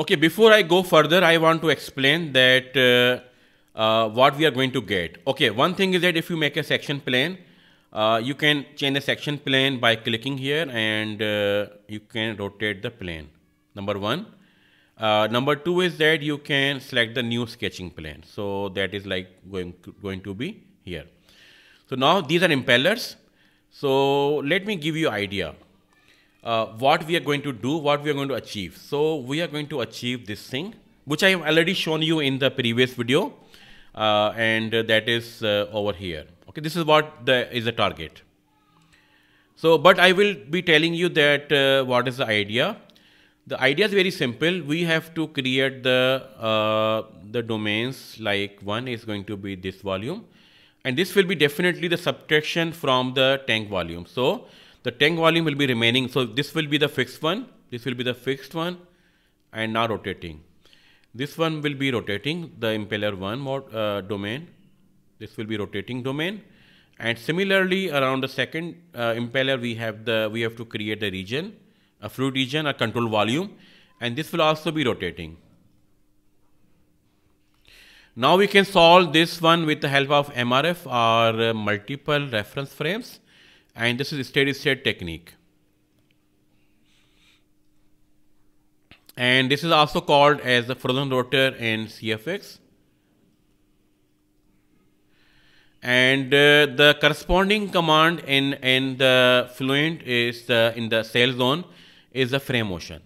Okay, before I go further, I want to explain that uh, uh, what we are going to get. Okay, one thing is that if you make a section plane, uh, you can change the section plane by clicking here and uh, you can rotate the plane. Number one. Uh, number two is that you can select the new sketching plane. So that is like going going to be here. So now these are impellers. So let me give you idea. Uh, what we are going to do, what we are going to achieve. So we are going to achieve this thing, which I have already shown you in the previous video, uh, and that is uh, over here. Okay, this is what the is the target. So, but I will be telling you that uh, what is the idea. The idea is very simple. We have to create the uh, the domains. Like one is going to be this volume, and this will be definitely the subtraction from the tank volume. So the tank volume will be remaining. So this will be the fixed one. This will be the fixed one, and now rotating. This one will be rotating the impeller one mode uh, domain. This will be rotating domain. And similarly, around the second uh, impeller, we have the we have to create a region, a fluid region, a control volume, and this will also be rotating. Now we can solve this one with the help of MRF or uh, multiple reference frames, and this is steady state technique. And this is also called as the frozen rotor in CFX. and uh, the corresponding command in in the fluent is the in the cell zone is the frame motion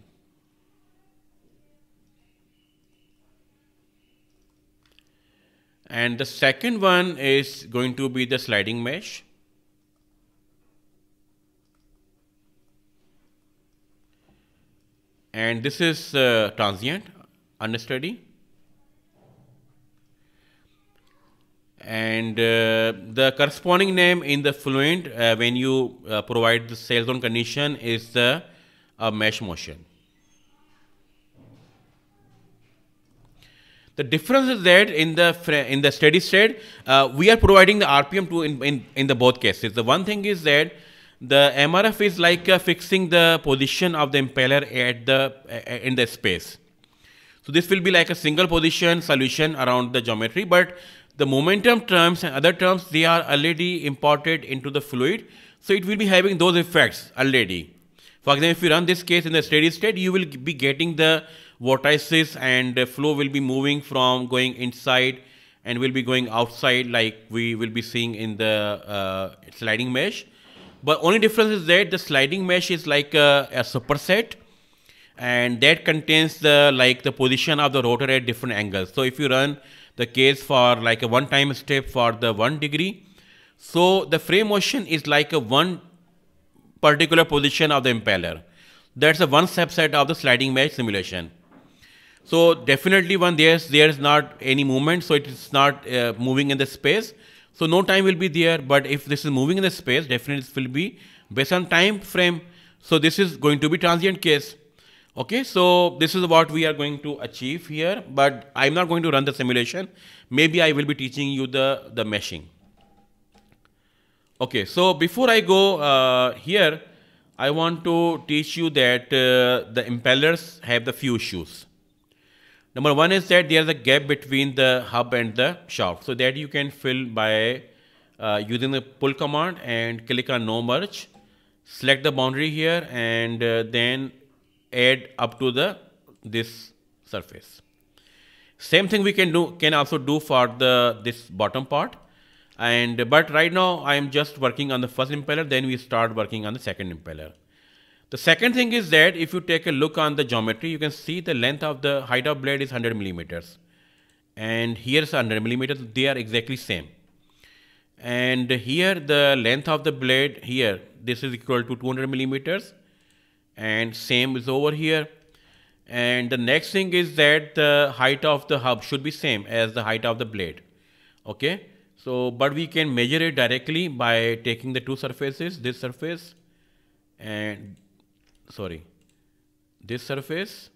and the second one is going to be the sliding mesh and this is uh, transient understudy and uh, the corresponding name in the fluent uh, when you uh, provide the cell zone condition is the uh, mesh motion. The difference is that in the in the steady state, uh, we are providing the RPM to in, in, in the both cases. The one thing is that the MRF is like uh, fixing the position of the impeller at the in the space. So this will be like a single position solution around the geometry, but the momentum terms and other terms, they are already imported into the fluid. So it will be having those effects already. For example, if you run this case in the steady state, you will be getting the vortices and the flow will be moving from going inside and will be going outside like we will be seeing in the uh, sliding mesh. But only difference is that the sliding mesh is like a, a superset and that contains the like the position of the rotor at different angles. So if you run the case for like a one time step for the one degree. So the frame motion is like a one particular position of the impeller. That's a one subset of the sliding mesh simulation. So definitely when there's there's not any movement, so it's not uh, moving in the space. So no time will be there. But if this is moving in the space, definitely this will be based on time frame. So this is going to be transient case. Okay, so this is what we are going to achieve here, but I'm not going to run the simulation. Maybe I will be teaching you the, the meshing. Okay, so before I go uh, here, I want to teach you that uh, the impellers have the few issues. Number one is that there is a gap between the hub and the shaft. So that you can fill by uh, using the pull command and click on no merge. Select the boundary here and uh, then add up to the this surface. Same thing we can do can also do for the this bottom part. And but right now I am just working on the first impeller, then we start working on the second impeller. The second thing is that if you take a look on the geometry, you can see the length of the height of blade is 100 millimeters. And here's 100 millimeters, they are exactly same. And here the length of the blade here, this is equal to 200 millimeters and same is over here and the next thing is that the height of the hub should be same as the height of the blade okay so but we can measure it directly by taking the two surfaces this surface and sorry this surface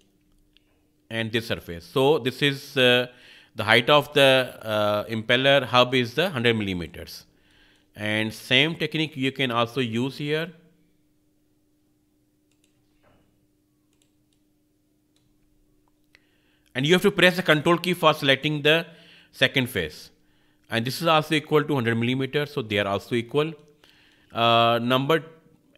and this surface so this is uh, the height of the uh, impeller hub is the 100 millimeters and same technique you can also use here And you have to press the control key for selecting the second face. And this is also equal to 100 millimeters, so they are also equal. Uh, number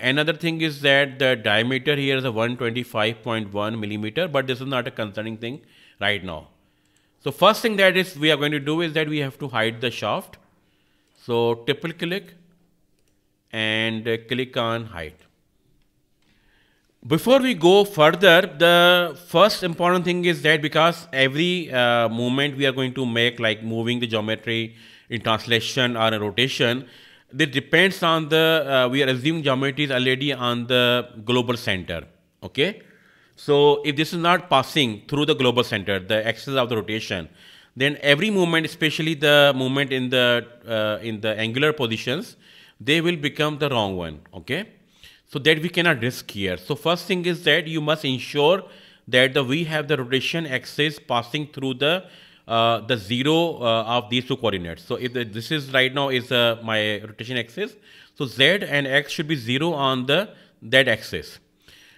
another thing is that the diameter here is a 125.1 millimeter, but this is not a concerning thing right now. So first thing that is we are going to do is that we have to hide the shaft. So triple click and click on hide. Before we go further, the first important thing is that because every uh, movement we are going to make like moving the geometry in translation or a rotation, it depends on the, uh, we are assuming geometry is already on the global center, okay? So if this is not passing through the global center, the axis of the rotation, then every movement, especially the movement in the, uh, in the angular positions, they will become the wrong one, okay? So that we cannot risk here. So first thing is that you must ensure that the, we have the rotation axis passing through the uh, the zero uh, of these two coordinates. So if the, this is right now is uh, my rotation axis, so z and x should be zero on the z axis.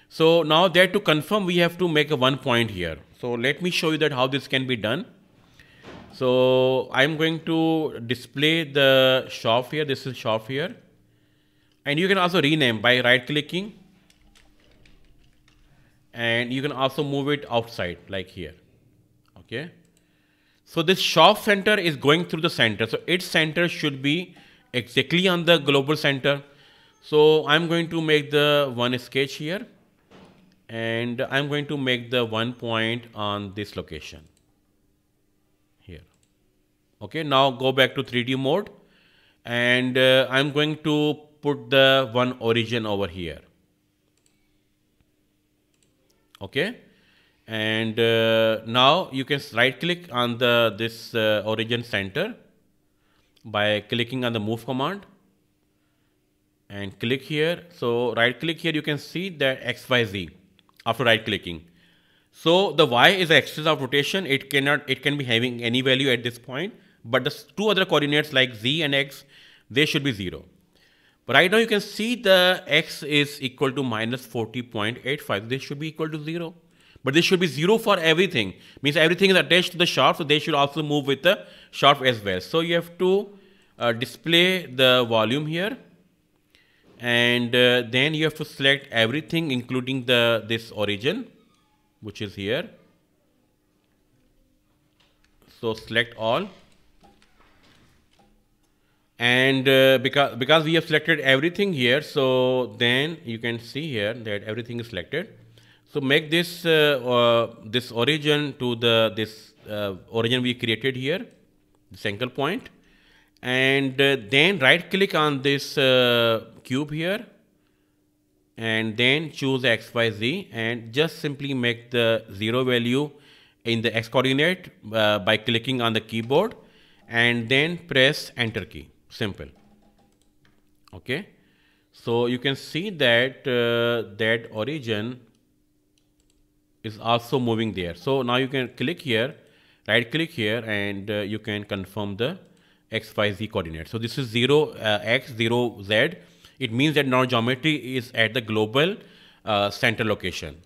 So now there to confirm, we have to make a one point here. So let me show you that how this can be done. So I'm going to display the shaft here. This is shaft here. And you can also rename by right clicking. And you can also move it outside like here. Okay. So this shaft center is going through the center. So its center should be exactly on the global center. So I'm going to make the one sketch here and I'm going to make the one point on this location here. Okay, now go back to 3D mode and uh, I'm going to put the one origin over here. Okay and uh, now you can right click on the this uh, origin center by clicking on the move command. And click here. So right click here you can see that xyz after right clicking so the y is the axis of rotation. It cannot it can be having any value at this point. But the two other coordinates like z and x they should be zero. But right now you can see the x is equal to minus 40.85 this should be equal to zero but this should be zero for everything. Means everything is attached to the shaft, so they should also move with the shaft as well. So you have to uh, display the volume here. And uh, then you have to select everything, including the this origin, which is here. So select all. And uh, because, because we have selected everything here, so then you can see here that everything is selected. So make this uh, uh, this origin to the this uh, origin we created here, this angle point, and then right click on this cube here, and then choose x y z. And just simply make the zero value in the x coordinate uh, by clicking on the keyboard. And then press enter key. Simple. Okay? So you can see that uh, that origin is also moving there. So now you can click here, right click here and uh, you can confirm the x, y, z coordinate. So this is 0 uh, x, 0 z. It means that now geometry is at the global uh, center location.